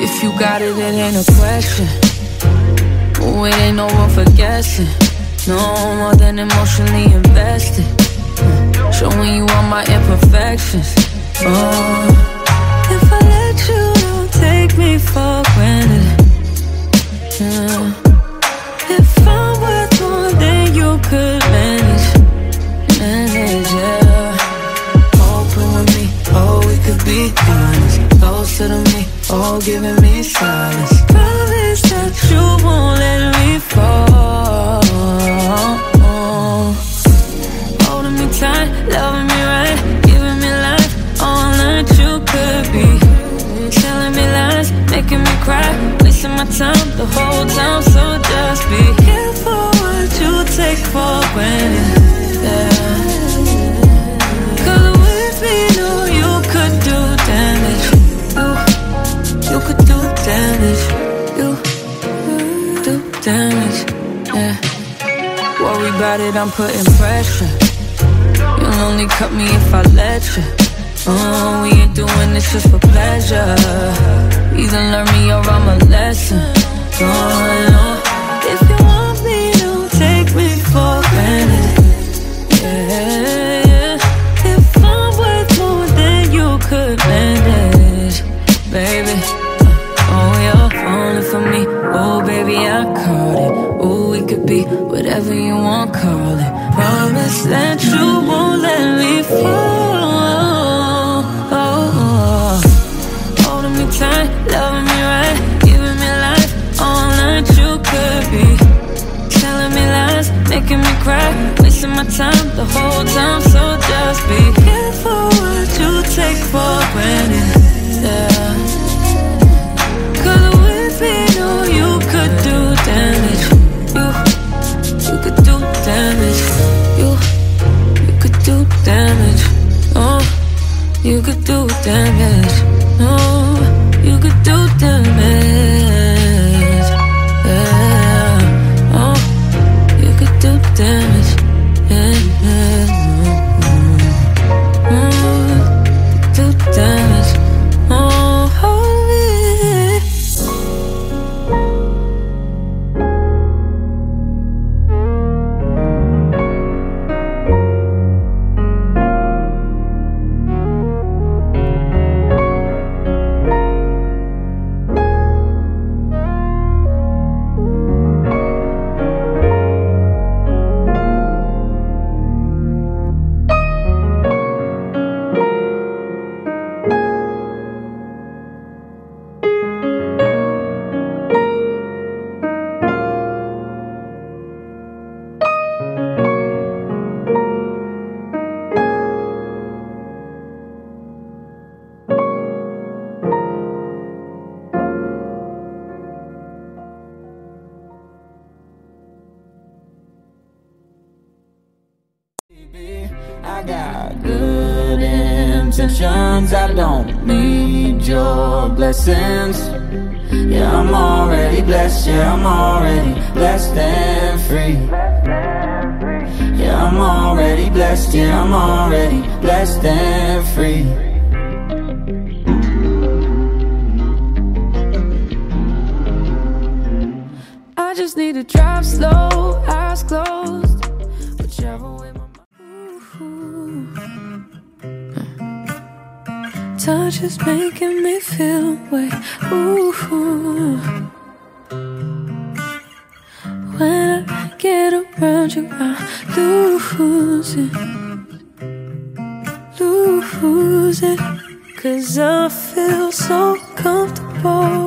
If you got it, it ain't a question. Oh, it ain't no one for guessing. No more than emotionally invested. Uh, Showing you all my imperfections. Oh, if I let you, don't take me for granted. Yeah. If I'm worth more than you could manage, manage, yeah. Open with me, oh, we could be honest. Closer to me, oh, giving me silence. Promise that you won't let me fall. Holding me tight, loving me right, giving me life, all that you could be. Telling me lies, making me cry, wasting my time the whole time. So just be careful what you take for granted. Yeah. With me, no, you could do damage. You, you could do damage. You, do damage. Yeah. Worry about it, I'm putting pressure. Only cut me if I let you. Oh, uh-huh, we ain't doing this just for pleasure. Either learn me or I'm a lesson. Uh-huh, oh, no. If you want me, don't take me for granted. Yeah, yeah. If I'm worth more than you could manage, baby. Oh, you're falling for me. Oh, baby, I caught it. Oh, be whatever you want, call it. Promise that you won't let me fall. Oh, holding me tight, loving me right, giving me life, all that you could be. Telling me lies, making me cry, wasting my time the whole time. So just be careful what you take for granted. Yeah. Do damage. Oh, you could do damage. Oh, you could do damage. I got good intentions. I don't need your blessings. Yeah, I'm already blessed. Yeah, I'm already blessed and free. Yeah, I'm already blessed. Yeah, I'm already blessed and free. I just need to drive slow, eyes closed. Touch is making me feel away. Ooh. When I get around you, I lose it. Lose it. Cause I feel so comfortable.